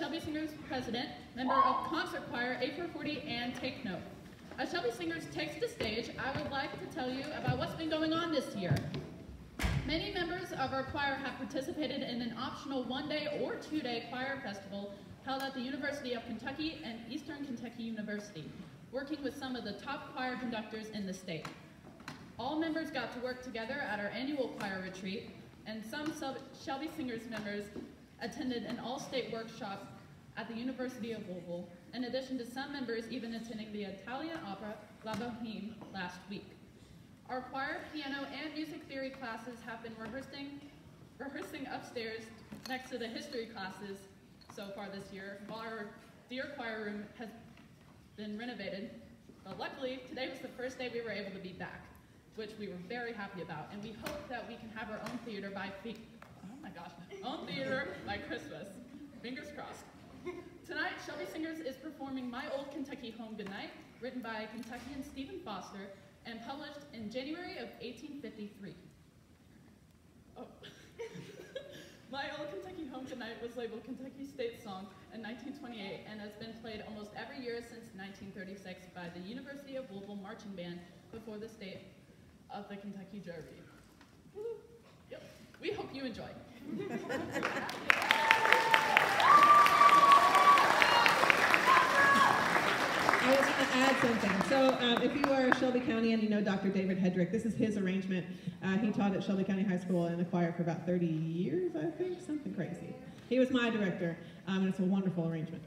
Shelby Singers president, member of Concert Choir A440, and Take Note. As Shelby Singers takes the stage, I would like to tell you about what's been going on this year. Many members of our choir have participated in an optional one-day or two-day choir festival held at the University of Kentucky and Eastern Kentucky University, working with some of the top choir conductors in the state. All members got to work together at our annual choir retreat, and some Shelby Singers members attended an all-state workshop at the University of Louisville, in addition to some members even attending the Italian opera La Boheme last week. Our choir, piano, and music theory classes have been rehearsing, rehearsing upstairs next to the history classes so far this year, while our dear choir room has been renovated. But luckily, today was the first day we were able to be back, which we were very happy about, and we hope that we can have our own theater by feet. Oh my gosh, own theater by Christmas. Fingers crossed. Tonight, Shelby Singers is performing My Old Kentucky Home Goodnight, written by Kentuckian Stephen Foster and published in January of 1853. Oh. My Old Kentucky Home Goodnight was labeled Kentucky State Song in 1928 and has been played almost every year since 1936 by the University of Louisville Marching Band before the state of the Kentucky Derby. Yep. We hope you enjoy. I was going to add something. Um, if you are Shelby County and you know Dr. David Hedrick, this is his arrangement. Uh, he taught at Shelby County High School in the choir for about 30 years, I think, something crazy. He was my director, um, and it's a wonderful arrangement.